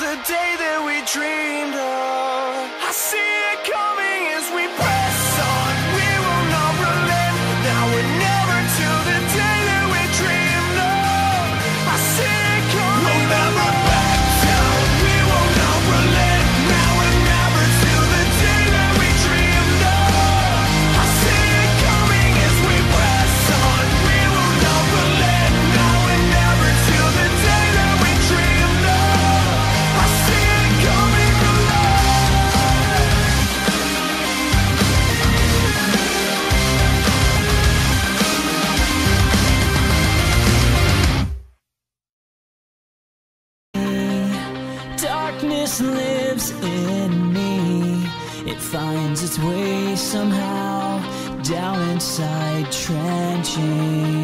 the day that we dreamed of. I see it coming as we. Its way somehow down inside, trenching.